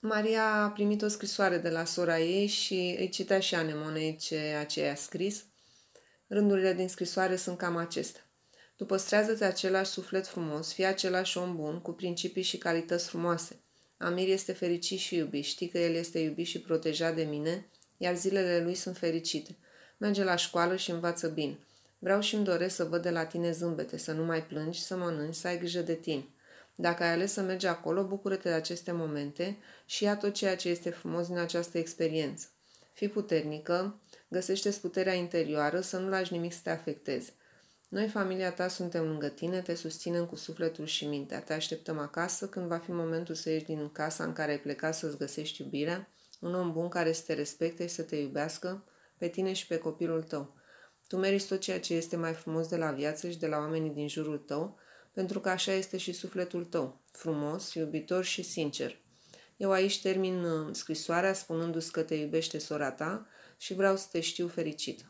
Maria a primit o scrisoare de la sora ei și îi citea și Anemonei ceea ce i-a scris. Rândurile din scrisoare sunt cam acestea. Tu păstrează-ți același suflet frumos, fii același om bun, cu principii și calități frumoase. Amir este fericit și iubit, știi că el este iubit și protejat de mine, iar zilele lui sunt fericite. Merge la școală și învață bine. Vreau și îmi doresc să văd de la tine zâmbete, să nu mai plângi, să mănânci, să ai grijă de tine. Dacă ai ales să mergi acolo, bucură-te de aceste momente și ia tot ceea ce este frumos din această experiență. Fii puternică, găsește puterea interioară, să nu lași nimic să te afecteze. Noi, familia ta, suntem lângă tine, te susținem cu sufletul și mintea. Te așteptăm acasă când va fi momentul să ieși din casa în care ai plecat să-ți găsești iubirea, un om bun care să te respecte și să te iubească, pe tine și pe copilul tău. Tu meriți tot ceea ce este mai frumos de la viață și de la oamenii din jurul tău, pentru că așa este și sufletul tău, frumos, iubitor și sincer. Eu aici termin uh, scrisoarea spunându-ți că te iubește sora ta și vreau să te știu fericit.